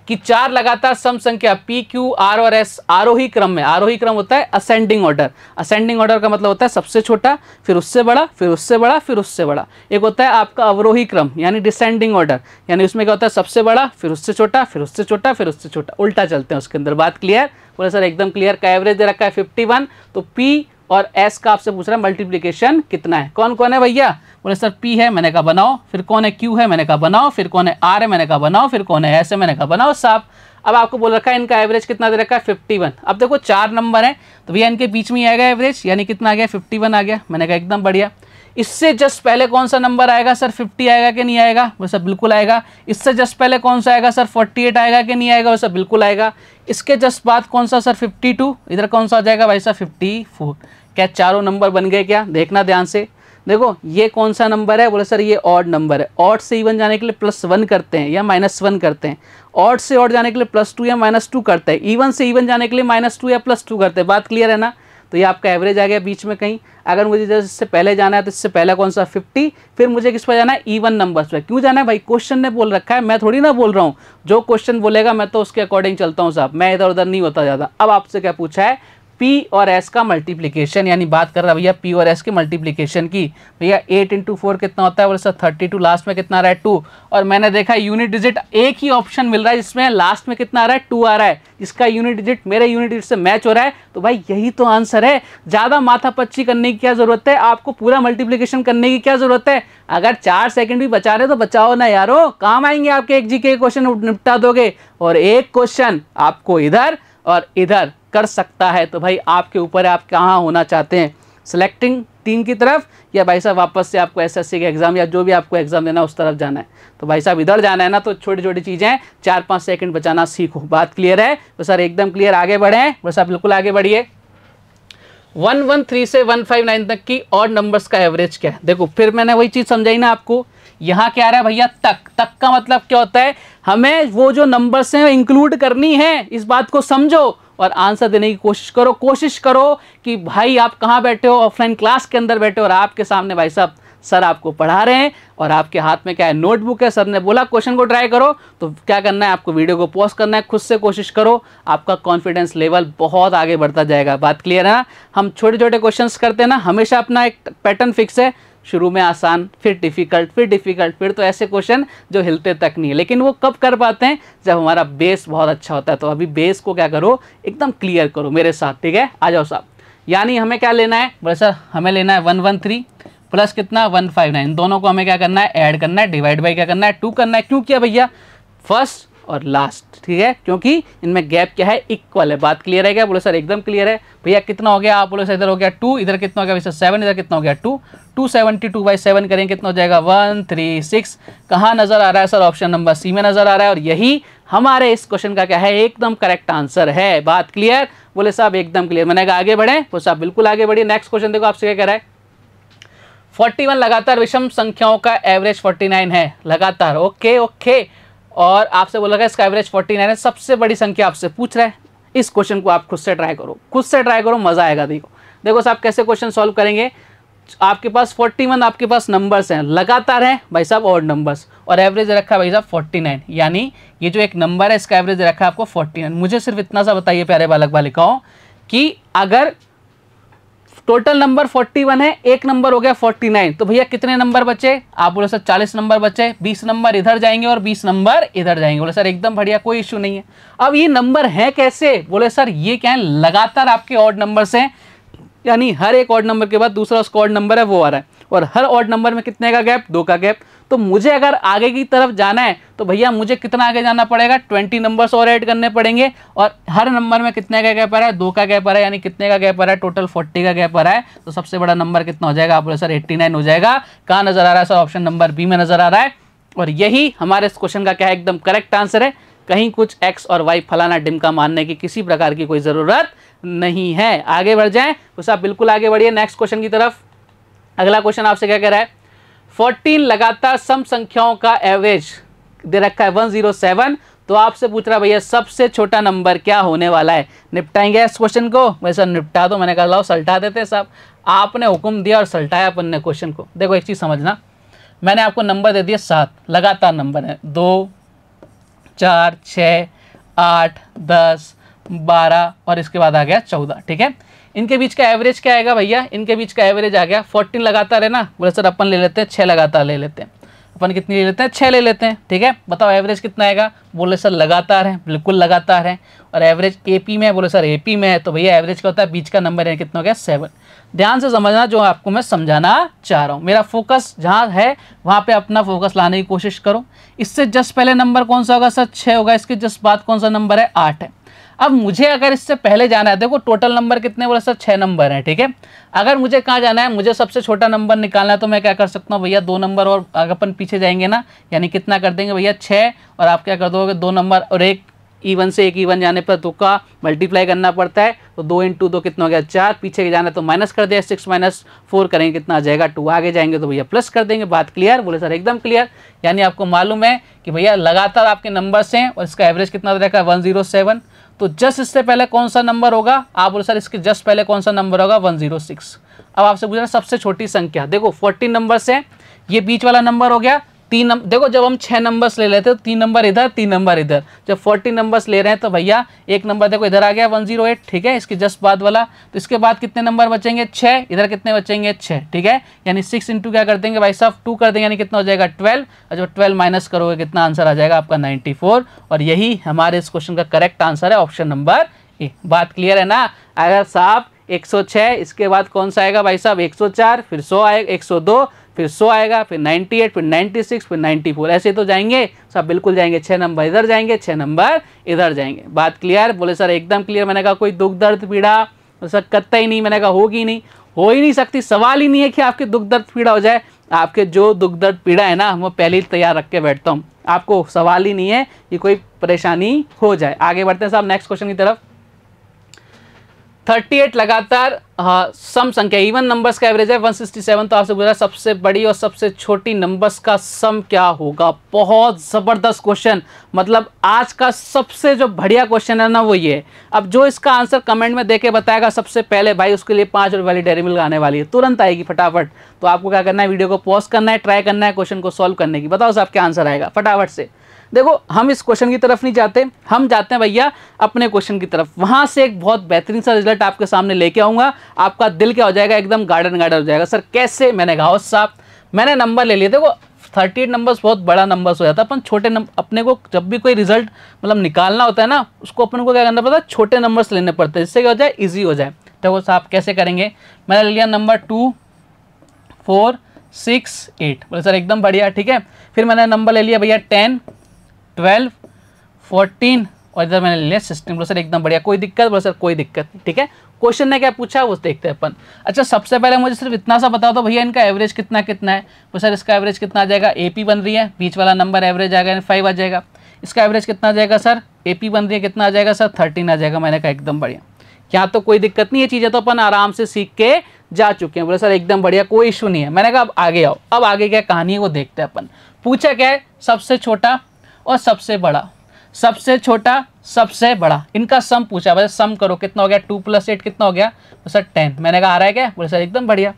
कि चार लगातार सम संख्या पी क्यू आर और एस आरोही क्रम में। आरोही क्रम होता है असेंडिंग ऑर्डर असेंडिंग ऑर्डर का मतलब होता है सबसे छोटा, फिर उससे बड़ा, फिर उससे बड़ा, फिर उससे बड़ा। एक होता है आपका अवरोही क्रम, यानी डिसेंडिंग ऑर्डर यानी उसमें क्या होता है? सबसे बड़ा, फिर उससे छोटा, फिर उससे छोटा, फिर उससे छोटा। उल्टा चलते हैं उसके अंदर। बात क्लियर बोले, सर, एकदम क्लियर का एवरेज दे रखा है फिफ्टी तो पी और एस का आपसे पूछ रहा है मल्टीप्लीकेशन कितना है? कौन कौन है भैया? बोले, सर पी है, मैंने कहा बनाओ, फिर कौन है क्यू है, मैंने कहा बनाओ, फिर कौन है आर है, मैंने कहा बनाओ, फिर कौन है एस है, मैंने कहा बनाओ, साहब। अब आपको बोल रखा है, इनका एवरेज कितना दे रखा है? फिफ्टी वन अब देखो, चार नंबर है तो भैया, इनके बीच में आएगा एवरेज यानी कितना आ गया? फिफ्टी वन आ गया। मैंने कहा, एकदम बढ़िया। इससे जस्ट पहले कौन सा नंबर आएगा, सर? 50 आएगा कि नहीं आएगा? वैसा बिल्कुल आएगा। इससे जस्ट पहले कौन सा आएगा, सर? 48 आएगा कि नहीं आएगा? वैसा बिल्कुल आएगा। इसके जस्ट बाद कौन सा, सर? 52 इधर कौन सा आ जाएगा भाई साहब? 54 क्या चारों नंबर बन गए क्या? देखना ध्यान से। देखो, ये कौन सा नंबर है? बोले, सर, ये ऑड नंबर है। ऑड से इवन जाने के लिए प्लस वन करते हैं या माइनस वन करते हैं। ऑड से ऑड जाने के लिए प्लस टू या माइनस टू करते हैं। इवन से इवन जाने के लिए माइनस टू या प्लस टू करते हैं। बात क्लियर है ना? तो ये आपका एवरेज आ गया बीच में कहीं। अगर मुझे जैसे इससे पहले जाना है तो इससे पहले कौन सा? फिफ्टी फिर मुझे किस पर जाना है? ईवन नंबर्स पर। क्यों जाना है भाई? क्वेश्चन ने बोल रखा है। मैं थोड़ी ना बोल रहा हूँ। जो क्वेश्चन बोलेगा, मैं तो उसके अकॉर्डिंग चलता हूँ साहब। मैं इधर उधर नहीं होता ज़्यादा। अब आपसे क्या पूछा है? पी और एस का मल्टीप्लीकेशन यानी बात कर रहा भैया पी और एस के मल्टीप्लीकेशन की। भैया एट इंटू फोर कितना होता है? बोले, सर थर्टी टू लास्ट में कितना आ रहा है? टू और मैंने देखा यूनिट डिजिट एक ही ऑप्शन मिल रहा है जिसमें लास्ट में कितना आ रहा है? टू आ रहा है। इसका यूनिट डिजिट मेरे यूनिट डिजिट से मैच हो रहा है। तो भाई, यही तो आंसर है। ज़्यादा माथा करने की क्या ज़रूरत है? आपको पूरा मल्टीप्लीकेशन करने की क्या ज़रूरत है? अगर चार सेकंड भी बचा रहे तो बचाओ ना यारो। काम आएँगे आपके एक जी के क्वेश्चन निपटा दोगे। और एक क्वेश्चन आपको इधर और इधर। कर सकता है। तो भाई, आपके ऊपर आप कहाँ होना चाहते हैं? सिलेक्टिंग टीम की तरफ़ या भाई साहब वापस से आपको एसएससी के एग्ज़ाम या जो भी आपको एग्ज़ाम देना उस तरफ़ जाना है? तो भाई साहब, इधर जाना है ना तो छोटी छोटी चीज़ें चार पाँच सेकंड बचाना सीखो। बात क्लियर है? तो सर, एकदम क्लियर आगे बढ़े। बस आप बिल्कुल आगे बढ़िए। वन वन थ्री से वन फाइव नाइन तक की और नंबर्स का एवरेज क्या है? देखो, फिर मैंने वही चीज़ समझाई ना आपको। यहाँ क्या आ रहा है भैया? तक। तक का मतलब क्या होता है? हमें वो जो नंबर्स हैं इंक्लूड करनी है। इस बात को समझो। और आंसर देने की कोशिश करो कोशिश करो कि भाई आप कहाँ बैठे हो? ऑफलाइन क्लास के अंदर बैठे हो और आपके सामने भाई साहब सर आपको पढ़ा रहे हैं और आपके हाथ में क्या है? नोटबुक है। सर ने बोला, क्वेश्चन को ट्राई करो। तो क्या करना है? आपको वीडियो को पॉज करना है। खुद से कोशिश करो। आपका कॉन्फिडेंस लेवल बहुत आगे बढ़ता जाएगा। बात क्लियर है ना? हम छोटे छोटे क्वेश्चंस करते हैं ना, हमेशा अपना एक पैटर्न फिक्स है। शुरू में आसान, फिर डिफ़िकल्ट फिर डिफ़िकल्ट फिर तो ऐसे क्वेश्चन जो हिलते तक नहीं है। लेकिन वो कब कर पाते हैं? जब हमारा बेस बहुत अच्छा होता है तो अभी बेस को क्या करो? एकदम क्लियर करो मेरे साथ, ठीक है? आ जाओ साहब। यानी हमें क्या लेना है? बोले, सर, हमें लेना है वन वन थ्री प्लस कितना? वन फाइव नाइन दोनों को हमें क्या करना है? ऐड करना है डिवाइड बाई क्या करना है? टू करना है। क्यों किया भैया? फ़र्स्ट और लास्ट ठीक है? क्योंकि इनमें गैप क्या है? इक्वल है। बात क्लियर है क्या? बोले, सर, एकदम क्लियर है। भैया, कितना हो गया? आप बोले, सर, इधर हो गया टू इधर कितना हो गया? वैसे सेवन इधर कितना हो गया? Two two seventy two by seven करेंगे कितना हो जाएगा? वन थ्री सिक्स कहाँ नज़र आ रहा है, सर? ऑप्शन नंबर सी में नज़र आ रहा है और यही हमारे इस क्वेश्चन का क्या है? एकदम करेक्ट आंसर है। बात क्लियर बोले, साहब, एकदम क्लियर मैंने कहा, आगे बढ़े? बोले, साहब, बिल्कुल आगे बढ़िए। नेक्स्ट क्वेश्चन देखो, आपसे क्या कह रहा है? 41 लगातार विषम संख्याओं का एवरेज 49 है। लगातार। ओके ओके और आपसे बोला गया इसका एवरेज 49 है। सबसे बड़ी संख्या आपसे पूछ रहा है। इस क्वेश्चन को आप खुद से ट्राई करो। खुद से ट्राई करो, मज़ा आएगा, देखो। देखो साहब, कैसे क्वेश्चन सॉल्व करेंगे? आपके पास 41 आपके पास नंबर्स हैं। लगातार हैं भाई साहब, और नंबर्स और एवरेज रखा भाई साहब 49 यानी ये जो एक नंबर है इसका एवरेज रखा है आपको 49 मुझे सिर्फ़ इतना सा बताइए, प्यारे बालक बालिकाओं कि अगर टोटल नंबर 41 है, एक नंबर हो गया 49 तो भैया कितने नंबर बचे? आप बोले सर 40 नंबर बचे 20 नंबर इधर जाएँगे और 20 नंबर इधर जाएँगे. बोले सर, एकदम बढ़िया, कोई इश्यू नहीं है. अब ये नंबर है कैसे? बोले सर, ये क्या है? लगातार आपके ऑर्ड नंबर से यानी हर एक ऑर्ड नंबर के बाद दूसरा उसका ऑर्ड नंबर है, वो आ रहा है. और हर ऑर्ड नंबर में कितने का गैप दो का गैप तो मुझे अगर आगे की तरफ़ जाना है तो भैया मुझे कितना आगे जाना पड़ेगा? ट्वेंटी नंबर्स और ऐड करने पड़ेंगे और हर नंबर में कितने का गैप आ रहा है? दो का गैप आ रहा है, यानी कितने का गैप आ रहा है? टोटल फोर्टी का गैप आ रहा है। तो सबसे बड़ा नंबर कितना हो जाएगा? आप बोले, सर एट्टी नाइन हो जाएगा। कहाँ नज़र आ रहा है? सर ऑप्शन नंबर बी में नज़र आ रहा है। और यही हमारे इस क्वेश्चन का क्या है? एकदम करेक्ट आंसर है। कहीं कुछ एक्स और वाई फलाना डिमका मानने की किसी प्रकार की कोई ज़रूरत नहीं है। आगे बढ़ जाएँ। आप बिल्कुल आगे बढ़िए। नेक्स्ट क्वेश्चन की तरफ़। अगला क्वेश्चन आपसे क्या कह रहा है? फोर्टीन लगातार सम संख्याओं का एवरेज दे रखा है वन ज़ीरो सेवन। तो आपसे पूछ रहा भैया, सबसे छोटा नंबर क्या होने वाला है? निपटाएँगे इस क्वेश्चन को? वैसे निपटा दो, मैंने कहा, लाओ, सल्टा देते सब। आपने हुक्म दिया और सल्टाया अपन ने क्वेश्चन को। देखो, एक चीज़ समझना। मैंने आपको नंबर दे दिया सात, लगातार नंबर है। दो, चार, छ, आठ, दस, बारह और इसके बाद आ गया चौदह, ठीक है? इनके बीच का एवरेज क्या आएगा भैया? इनके बीच का एवरेज आ गया। फोर्टीन लगातार है ना? बोले, सर, अपन ले लेते हैं छः लगातार ले लेते हैं। अपन कितनी ले लेते हैं? छः ले लेते हैं, ठीक है? बताओ एवरेज कितना आएगा? बोले, सर, लगातार है, बिल्कुल लगातार है। और एवरेज एपी में है, बोले, सर एपी में है। तो भैया एवरेज क्या होता है? बीच का नंबर है कितना हो गया? सेवन ध्यान से समझना जो आपको मैं समझाना चाह रहा हूँ। मेरा फोकस जहाँ है, वहाँ पे अपना फोकस लाने की कोशिश करो। इससे जस्ट पहले नंबर कौन सा होगा, सर? छः होगा, इसके जस्ट बाद कौन सा नंबर है? आठ है। अब मुझे अगर इससे पहले जाना है, देखो टोटल नंबर कितने बोले सर छः नंबर हैं, ठीक है? अगर मुझे कहाँ जाना है, मुझे सबसे छोटा नंबर निकालना है तो मैं क्या कर सकता हूँ, भैया दो नंबर और अगर अपन पीछे जाएँगे ना, यानी कितना कर देंगे भैया? छः और आप क्या कर दोगे, दो नंबर और एक ईवन से एक ईवन जाने पर दो का मल्टीप्लाई करना पड़ता है तो दो इंटू दो कितना हो गया? चार, पीछे जाना तो माइनस कर दिया सिक्स माइनस फोर करेंगे, कितना आ जाएगा? टू आगे जाएँगे तो भैया प्लस कर देंगे, बात क्लियर बोले, सर, एकदम क्लियर यानी आपको मालूम है कि भैया लगातार आपके नंबर्स हैं और इसका एवरेज कितना रहेगा वन ज़ीरो सेवन तो जस्ट इससे पहले कौन सा नंबर होगा? आप बोले, सर, इसके जस्ट पहले कौन सा नंबर होगा? वन ज़ीरो सिक्स अब आपसे पूछ सबसे छोटी संख्या? देखो फोर्टीन नंबर से ये बीच वाला नंबर हो गया। तीन नंबर देखो जब हम छः नंबर्स ले लेते हैं तो तीन नंबर इधर, तीन नंबर इधर। जब फोर्टी नंबर्स ले रहे हैं तो भैया, एक नंबर देखो इधर आ गया वन ज़ीरो एट ठीक है? इसके जस्ट बाद वाला तो इसके बाद कितने नंबर बचेंगे? छः इधर कितने बचेंगे? छः ठीक है? यानी सिक्स इंटू क्या कर देंगे भाई साहब? टू कर देंगे, यानी कितना हो जाएगा? ट्वेल्व और जब ट्वेल्व माइनस करोगे, कितना आंसर आ जाएगा आपका? नाइन्टी फोर और यही हमारे इस क्वेश्चन का करेक्ट आंसर है ऑप्शन नंबर ए बात क्लियर है ना? अगर साहब 106 इसके बाद कौन सा आएगा भाई साहब? 104 फिर 100 आएगा 102 फिर 100 आएगा, फिर 98 फिर 96 फिर 94 ऐसे तो जाएँगे, सब बिल्कुल जाएँगे। छः नंबर इधर जाएँगे छः नंबर इधर जाएँगे। बात क्लियर बोले, सर, एकदम क्लियर मैंने कहा, कोई दुख दर्द पीड़ा? तो सर कत्ता ही नहीं, मैंने कहा, होगी नहीं। हो ही नहीं सकती। सवाल ही नहीं है कि आपके दुख दर्द पीड़ा हो जाए। आपके जो दुख दर्द पीड़ा है ना वो पहले ही तैयार रख के बैठता हूँ। आपको सवाल ही नहीं है कि कोई परेशानी हो जाए। आगे बढ़ते हैं साहब नेक्स्ट क्वेश्चन की तरफ़। 38 लगातार सम संख्या इवन नंबर्स का एवरेज है 167 तो आपसे पूछा सबसे बड़ी और सबसे छोटी नंबर्स का सम क्या होगा? बहुत ज़बरदस्त क्वेश्चन मतलब आज का सबसे जो बढ़िया क्वेश्चन है ना वो ये। अब जो इसका आंसर कमेंट में देके बताएगा सबसे पहले, भाई उसके लिए पाँच रुपये वाली डेरी मिल्क आने वाली है। तुरंत आएगी फटाफट। तो आपको क्या करना है वीडियो को पॉज करना है ट्राई करना है क्वेश्चन को सॉल्व करने की। बताओ साहब क्या आंसर आएगा, फटाफट से। देखो, हम इस क्वेश्चन की तरफ़ नहीं जाते। हम जाते हैं भैया अपने क्वेश्चन की तरफ़। वहाँ से एक बहुत बेहतरीन सा रिज़ल्ट आपके सामने लेके आऊँगा। आपका दिल क्या हो जाएगा? एकदम गार्डन गार्डन हो जाएगा। सर, कैसे? मैंने कहा साहब, मैंने नंबर ले लिया देखो थर्टी एट नंबर्स बहुत बड़ा नंबर्स हो जाता है अपन छोटे नंबर अपने को जब भी कोई रिज़ल्ट मतलब निकालना होता है ना, उसको अपन को क्या करना पड़ता है? छोटे नंबर्स लेने पड़ते हैं, जिससे क्या हो जाए? ईजी हो जाए। वो साहब, कैसे करेंगे? मैंने ले लिया number two four six eight बोले, सर, एकदम बढ़िया, ठीक है? फिर मैंने नंबर ले लिया भैया टेन ट्वेल्व, फोर्टीन, और इधर मैंने लिया सिक्सटीन बोलो, सर, एकदम बढ़िया, कोई दिक्कत? बोलो, सर, कोई दिक्कत ठीक है? क्वेश्चन ने क्या पूछा? वो देखते हैं अपन। अच्छा सबसे पहले मुझे सिर्फ़ इतना सा बताओ तो भैया इनका एवरेज कितना कितना है? तो सर, इसका एवरेज कितना आ जाएगा? एपी बन रही है, बीच वाला नंबर एवरेज आ गया फाइव आ जाएगा। इसका एवरेज कितना आ जाएगा, सर? एपी बन रही है, कितना आ जाएगा, सर? थर्टीन आ जाएगा। मैंने कहा, एकदम बढ़िया। यहाँ तो कोई दिक्कत नहीं है चीज़ें तो अपन आराम से सीख के जा चुके हैं। बोले, सर, एकदम बढ़िया, कोई इशू नहीं है। मैंने कहा, अब आगे आओ। अब आगे क्या कहानी है वो देखते हैं अपन। पूछा क्या है? सबसे छोटा और सबसे बड़ा, सबसे छोटा, सबसे बड़ा। इनका सम पूछा बस सम करो, कितना हो गया? टू प्लस एट कितना हो गया? तो सर टेन मैंने कहा, आ रहा है क्या? बोले, सर, एकदम बढ़िया.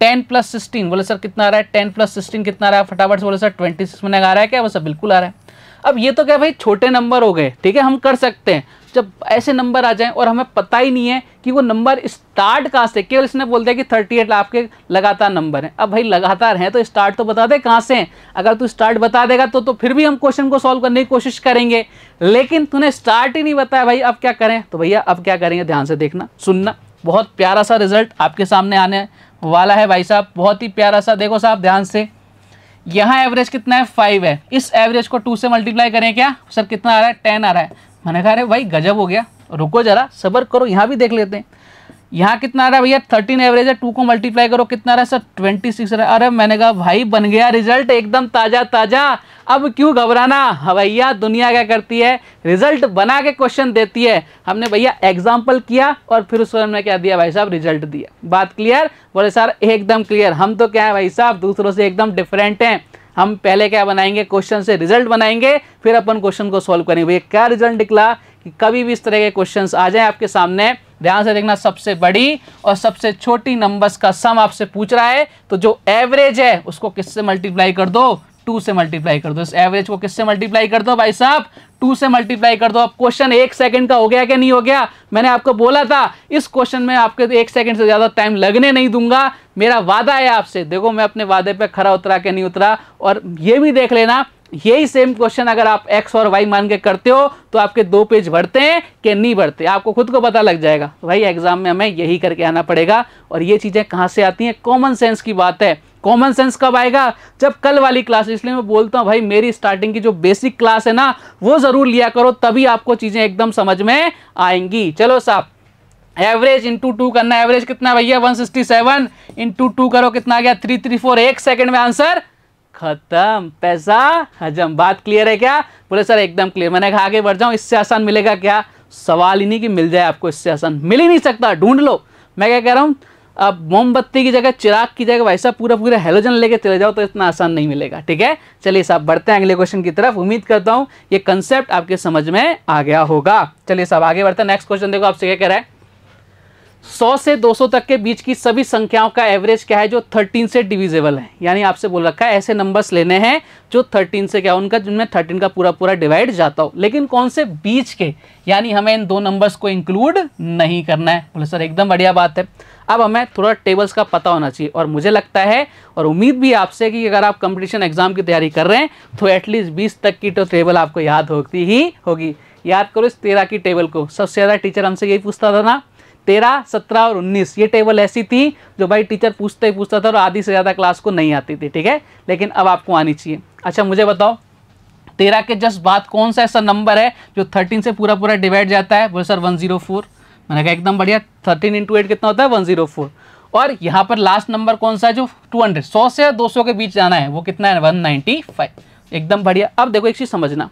टेन प्लस सिक्सटीन बोले, सर, कितना आ रहा है? टेन प्लस सिक्सटीन कितना आ रहा है? फटाफट से बोले, सर ट्वेंटी सिक्स मैंने कहा, आ रहा है क्या? बोले, सर, बिल्कुल आ रहा है। अब ये तो क्या भाई, छोटे नंबर हो गए, ठीक है, हम कर सकते हैं। जब ऐसे नंबर आ जाएँ और हमें पता ही नहीं है कि वो नंबर स्टार्ट कहाँ से, केवल इसने बोल दिया कि थर्टी एट आपके लगातार नंबर हैं। अब भाई लगातार हैं तो स्टार्ट तो बता दे कहाँ से हैं। अगर तू स्टार्ट बता देगा तो तो फिर भी हम क्वेश्चन को सॉल्व करने की कोशिश करेंगे। लेकिन तूने स्टार्ट ही नहीं बताया भाई, अब क्या करें? तो भैया अब क्या करेंगे? ध्यान से देखना, सुनना। बहुत प्यारा सा रिज़ल्ट आपके सामने आने वाला है भाई साहब। बहुत ही प्यारा सा, देखो साहब, ध्यान से। यहाँ एवरेज कितना है? फाइव है। इस एवरेज को टू से मल्टीप्लाई करें क्या? सर, कितना आ रहा है? टेन आ रहा है। मैंने कहा अरे भाई गजब हो गया। रुको जरा, सबर करो, यहाँ भी देख लेते हैं। यहाँ कितना आ रहा है भैया? थर्टीन एवरेज है टू को मल्टीप्लाई करो, कितना रहा है सर? ट्वेंटी सिक्स रहा। अरे मैंने कहा, भाई बन गया रिज़ल्ट एकदम ताज़ा ताज़ा। अब क्यों घबराना? भैया, दुनिया क्या करती है? रिज़ल्ट बना के क्वेश्चन देती है। हमने भैया एग्ज़ाम्पल किया और फिर उस हमने क्या दिया भाई साहब? रिज़ल्ट दिया। बात क्लियर बोले, सर, एकदम क्लियर हम तो क्या है भाई साहब? दूसरों से एकदम डिफरेंट हैं। हम पहले क्या बनाएँगे? क्वेश्चन से रिज़ल्ट बनाएँगे, फिर अपन क्वेश्चन को सॉल्व करेंगे। भैया क्या रिज़ल्ट निकला कि कभी भी इस तरह के क्वेश्चन आ जाए आपके सामने? ध्यान से देखना सबसे बड़ी और सबसे छोटी नंबर्स का सम आपसे पूछ रहा है। तो जो एवरेज है, उसको किससे मल्टीप्लाई कर दो? टू से मल्टीप्लाई कर दो। इस एवरेज को किससे मल्टीप्लाई कर दो भाई साहब? टू से मल्टीप्लाई कर दो। अब क्वेश्चन एक सेकंड का हो गया क्या नहीं हो गया? मैंने आपको बोला था, इस क्वेश्चन में आपके एक सेकंड से ज़्यादा टाइम लगने नहीं दूँगा। मेरा वादा है आपसे, देखो मैं अपने वादे पे खरा उतरा के नहीं उतरा, और ये भी देख लेना यही सेम क्वेश्चन अगर आप एक्स और वाई मान के करते हो तो आपके दो पेज भरते हैं कि नहीं भरते आपको खुद को पता लग जाएगा। भाई एग्ज़ाम में हमें यही करके आना पड़ेगा और ये चीज़ें कहाँ से आती हैं? कॉमन सेंस की बात है। कॉमन सेंस कब आएगा? जब कल वाली क्लास इसलिए मैं बोलता हूँ, भाई, मेरी स्टार्टिंग की जो बेसिक क्लास है ना, वो ज़रूर लिया करो, तभी आपको चीज़ें एकदम समझ में आएँगी। चलो साहब एवरेज इंटू टू करना एवरेज कितना भैया? 167 इंटू टू करो, कितना गया? थ्री थ्री फोर एक सेकंड में आंसर खत्म। पैसा? हजम बात क्लियर है क्या? बोले, सर, एकदम क्लियर मैंने कहा, आगे बढ़ जाऊँ इससे आसान मिलेगा क्या? सवाल ही नहीं कि मिल जाए आपको, इससे आसान मिल ही नहीं सकता। ढूंढ लो। मैं क्या कह रहा हूँ, अब मोमबत्ती की जगह, चिराग की जगह वैसा पूरा पूरा हेलोजन लेके चले जाओ तो इतना आसान नहीं मिलेगा, ठीक है? चलिए साहब, बढ़ते हैं अगले क्वेश्चन की तरफ़। उम्मीद करता हूँ, ये कंसेप्ट आपके समझ में आ गया होगा। चलिए साहब, आगे बढ़ते हैं। नेक्स्ट क्वेश्चन देखो, आपसे क्या कह रहा है? सौ से 200 तक के बीच की सभी संख्याओं का एवरेज क्या है, जो 13 से डिविजेबल है। यानी आपसे बोल रखा है, ऐसे नंबर्स लेने हैं, जो 13 से क्या, उनका, जिनमें 13 का पूरा पूरा डिवाइड जाता हो। लेकिन कौन से बीच के, यानी हमें इन दो नंबर्स को इंक्लूड नहीं करना है? बोले, सर, एकदम बढ़िया बात है। अब हमें थोड़ा टेबल्स का पता होना चाहिए, और मुझे लगता है, और उम्मीद भी आपसे कि अगर आप कंपटीशन एग्ज़ाम की तैयारी कर रहे हैं तो एटलीस्ट बीस तक की तो टेबल आपको याद होती ही होगी। याद करो इस तेरह की टेबल को। सबसे ज़्यादा टीचर हमसे यही पूछता था ना तेरह, सत्रह और उन्नीस। ये टेबल ऐसी थी जो भाई टीचर पूछते ही पूछता था और आधी से ज़्यादा क्लास को नहीं आती थी, ठीक है? लेकिन अब आपको आनी चाहिए। अच्छा मुझे बताओ, तेरह के जस्ट बाद कौन सा ऐसा नंबर है जो थर्टीन से पूरा पूरा डिवाइड जाता है? बोले, सर वन ज़ीरो फोर मैंने कहा, एकदम बढ़िया थर्टीन इंटू एट कितना होता है? वन ज़ीरो फोर और यहाँ पर लास्ट नंबर कौन सा है जो टू हंड्रेड सौ से दो सौ के बीच जाना है, वो कितना है? वन नाइन्टी फाइव एकदम बढ़िया। अब देखो एक चीज़ समझना।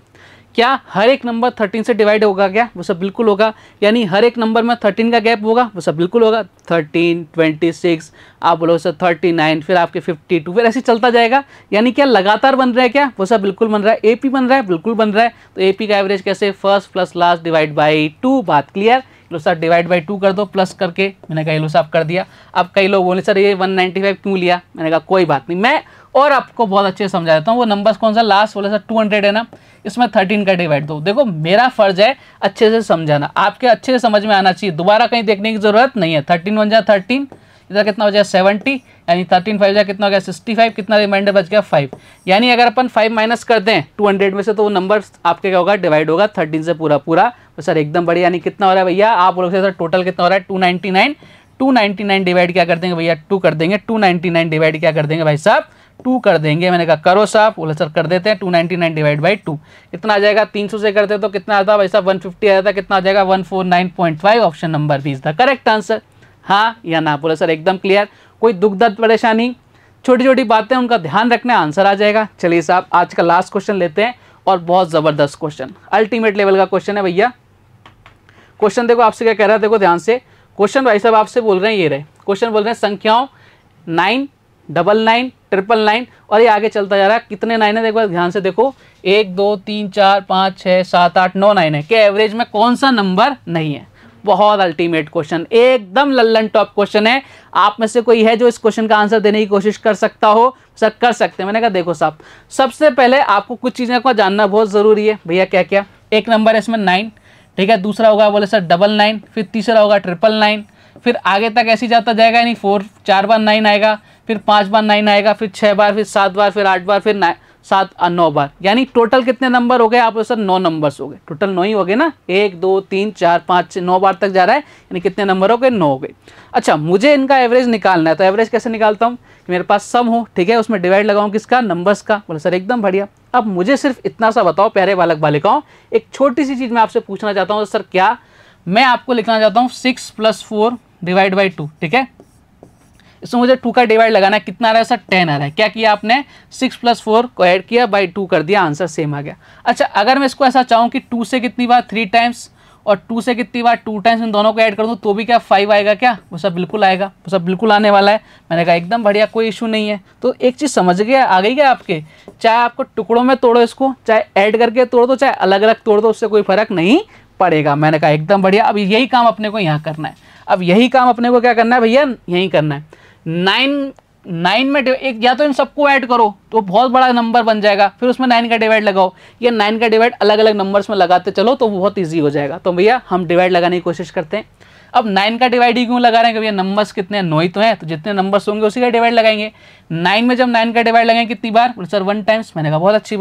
क्या हर एक नंबर थर्टीन से डिवाइड होगा क्या? वो सब बिल्कुल होगा। यानी हर एक नंबर में थर्टीन का गैप होगा, वो सब बिल्कुल होगा। थर्टीन ट्वेंटी सिक्स आप बोलो सर थर्टी नाइन फिर आपके फिफ्टी टू फिर ऐसे चलता जाएगा। यानी क्या लगातार बन रहा है क्या? वो सब बिल्कुल बन रहा है। एपी बन रहा है, बिल्कुल बन रहा है। तो एपी का एवरेज कैसे? First plus last divide by two बात क्लियर लो सर डिवाइड बाई टू कर दो प्लस करके मैंने कहा लो साहब कर दिया। अब कई लोग बोले, सर, ये वन नाइन्टी फाइव क्यों लिया? मैंने कहा, कोई बात नहीं। मैं और आपको बहुत अच्छे से समझा देता हूँ, वो नंबर्स कौन सा? लास्ट बोले सर टू हंड्रेड है ना? इसमें थर्टीन का डिवाइड दो। देखो, मेरा फ़र्ज़ है अच्छे से समझाना। आपके अच्छे से समझ में आना चाहिए। दोबारा कहीं देखने की ज़रूरत नहीं है। थर्टीन वन जाए थर्टीन इधर कितना हो जाएगा सेवेंटी यानी थर्टीन फाइव जाए कितना हो गया? सिक्सटी फाइव कितना रिमाइंडर बच गया? फाइव यानी अगर अपन फाइव माइनस कर दें टू हंड्रेड में से तो वो नंबर आपके क्या होगा? डिवाइड होगा थर्टीन से पूरा पूरा। तो सर, एकदम बढ़िया। यानी कितना हो रहा है भैया? आप बोलोगे, सर टोटल कितना हो रहा है? Two ninety nine two ninety nine divide क्या कर देंगे भैया? टू कर देंगे। टू नाइन्टी नाइन डिवाइड क्या कर देंगे भाई साहब? टू कर देंगे। मैंने कहा, करो साहब। बोले, सर, कर देते हैं। Two ninety nine divide by two कितना आ जाएगा? तीन सौ से करते तो कितना आता भाई साहब? वन फिफ्टी आ जाता कितना आ जाएगा? One four nine point five option number B is the correct answer हाँ या ना? बोले, सर, एकदम क्लियर कोई दुख दर्द परेशानी? छोटी छोटी बातें, उनका ध्यान रखने आंसर आ जाएगा। चलिए साहब, आज का लास्ट क्वेश्चन लेते हैं और बहुत ज़बरदस्त क्वेश्चन अल्टीमेट लेवल का क्वेश्चन है भैया। क्वेश्चन देखो, आपसे क्या कह रहा है? देखो, ध्यान से। क्वेश्चन भाई साहब आपसे बोल रहे हैं ये रहे। क्वेश्चन बोल रहे हैं, संख्याओं nine double nine triple nine और ये आगे चलता जा रहा है। कितने नाइन है? देखो, ध्यान से देखो। एक, दो, तीन, चार, पाँच छः सात, आठ, नौ नाइन है। के एवरेज में कौन सा नंबर नहीं है? बहुत अल्टीमेट क्वेश्चन एकदम लल्लन टॉप क्वेश्चन है। आप में से कोई है जो इस क्वेश्चन का आंसर देने की कोशिश कर सकता हो? सर, कर सकते हैं। मैंने कहा, देखो साहब, सबसे पहले आपको कुछ चीज़ें को जानना बहुत ज़रूरी है। भैया क्या क्या एक नंबर है इसमें नाइन ठीक है? दूसरा होगा, बोले सर डबल नाइन फिर तीसरा होगा ट्रिपल नाइन फिर आगे तक ऐसे जाता जाएगा, यानी फोर चार बार नाइन आएगा, फिर पाँच बार नाइन आएगा, फिर छः बार, फिर सात बार, फिर आठ बार, फिर सात और नौ बार। यानी टोटल कितने नंबर हो गए? आप सर नौ नंबर्स हो गए। टोटल नौ ही हो गए ना? एक, दो, तीन, चार, पाँच नौ बार तक जा रहा है। यानी कितने नंबर हो गए? नौ हो गए। अच्छा मुझे इनका एवरेज निकालना है। तो एवरेज कैसे निकालता हूँ? मेरे पास सम हो, ठीक है? उसमें डिवाइड लगाऊँ किसका? नंबर्स का। बोले, सर, एकदम बढ़िया। अब मुझे सिर्फ़ इतना सा बताओ, प्यारे बालक बालिकाओं। एक छोटी सी चीज़ मैं आपसे पूछना चाहता हूँ, सर, क्या मैं आपको लिखना चाहता हूँ six plus four divide by two ठीक है? इसमें मुझे टू का डिवाइड लगाना है। कितना आ रहा है सर? टेन आ रहा है। क्या किया आपने? सिक्स प्लस फोर को ऐड किया बाई टू कर दिया। आंसर सेम आ गया। अच्छा अगर मैं इसको ऐसा चाहूँ कि टू से कितनी बार? थ्री टाइम्स और टू से कितनी बार? टू टाइम्स इन दोनों को ऐड कर दूँ तो भी क्या फाइव आएगा क्या? वो सब बिल्कुल आएगा। वो सब बिल्कुल आने वाला है। मैंने कहा, एकदम बढ़िया, कोई इशू नहीं है। तो एक चीज़ समझ गया, आ गई क्या आपके? चाहे आपको टुकड़ों में तोड़ो इसको, चाहे ऐड करके तोड़ दो, चाहे अलग अलग तोड़ दो, उससे कोई फ़र्क नहीं पड़ेगा। मैंने कहा, एकदम बढ़िया, अब यही काम अपने को यहाँ करना है। अब यही काम अपने को क्या करना है भैया? यही करना है। नाइन नाइन में एक या तो इन सबको ऐड करो तो बहुत बड़ा नंबर बन जाएगा, फिर उसमें नाइन का डिवाइड लगाओ। या नाइन का डिवाइड अलग अलग नंबर्स में लगाते चलो तो बहुत ईजी हो जाएगा। तो भैया, हम डिवाइड लगाने की कोशिश करते हैं। अब नाइन का डिवाइड ही क्यों लगा रहे हैं? भैया नंबर्स कितने नौ ही तो हैं तो जितने नंबर्स होंगे उसी का डिवाइड लगाएँगे। नाइन में जब नाइन का डिवाइड लगाएँगे कितनी बार? सर वन टाइम्स मैंने कहा, बहुत अच्छी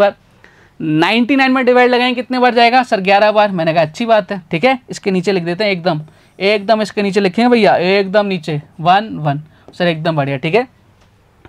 नाइन्टी नाइन में डिवाइड लगाएँगे कितने बार जाएगा? सर, ग्यारह बार। मैंने कहा, अच्छी बात है। ठीक है? इसके नीचे लिख देते हैं एकदम। एकदम इसके नीचे लिखेंगे भैया, एकदम नीचे। वन वन सर एकदम बढ़िया ठीक है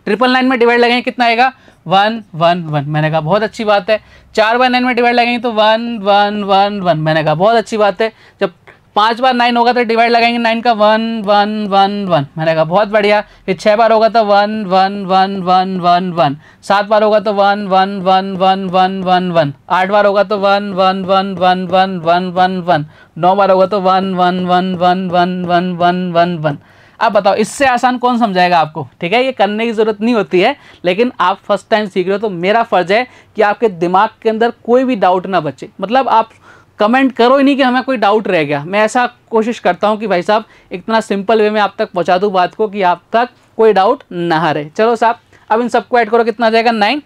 ट्रिपल नाइन में डिवाइड लगेंगे कितना आएगा वन वन वन मैंने कहा बहुत अच्छी बात है चार बार नाइन में डिवाइड लगेंगे तो वन वन वन वन मैंने कहा बहुत अच्छी बात है जब पाँच बार नाइन होगा तो डिवाइड लगाएँगे नाइन का वन वन वन वन मैंने कहा बहुत बढ़िया फिर छः बार होगा तो one one one one one one सात बार होगा तो one one one one one one one आठ बार होगा तो one one one one one one one one नौ बार होगा तो one one one one one one one one one अब बताओ, इससे आसान कौन समझाएगा आपको? ठीक है, ये करने की ज़रूरत नहीं होती है, लेकिन आप फ़र्स्ट टाइम सीख रहे हो तो मेरा फ़र्ज़ है कि आपके दिमाग के अंदर कोई भी डाउट ना बचे। मतलब आप कमेंट करो ही नहीं कि हमें कोई डाउट रह गया। मैं ऐसा कोशिश करता हूँ कि भाई साहब, इतना सिंपल वे में आप तक पहुँचा दूँ बात को कि आप तक कोई डाउट ना रहे। चलो साहब, अब इन सबको ऐड करो, कितना जाएगा? नाइन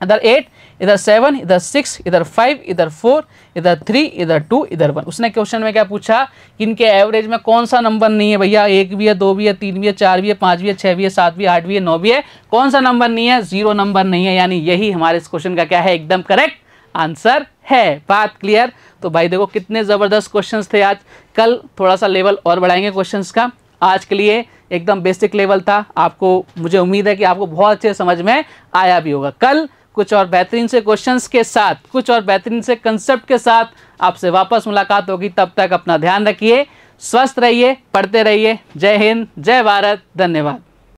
अदर एट इधर सेवन इधर सिक्स इधर फाइव इधर फोर इधर थ्री इधर टू इधर वन उसने क्वेश्चन में क्या पूछा? कि इनके एवरेज में कौन सा नंबर नहीं है भैया? एक भी है, दो भी है, तीन भी है, चार भी है, पाँच भी है छः भी है, सात भी है, आठ भी है, नौ भी है। कौन सा नंबर नहीं है? ज़ीरो नंबर नहीं है। यानी यही हमारे इस क्वेश्चन का क्या है? एकदम करेक्ट आंसर है। बात क्लियर तो भाई देखो, कितने ज़बरदस्त क्वेश्चंस थे आज। कल थोड़ा सा लेवल और बढ़ाएँगे क्वेश्चंस का। आज के लिए एकदम बेसिक लेवल था। आपको, मुझे उम्मीद है कि आपको बहुत अच्छे समझ में आया भी होगा। कल कुछ और बेहतरीन से क्वेश्चंस के साथ, कुछ और बेहतरीन से कंसेप्ट के साथ आपसे वापस मुलाकात होगी। तब तक अपना ध्यान रखिए, स्वस्थ रहिए, पढ़ते रहिए। जय हिंद, जय भारत, धन्यवाद।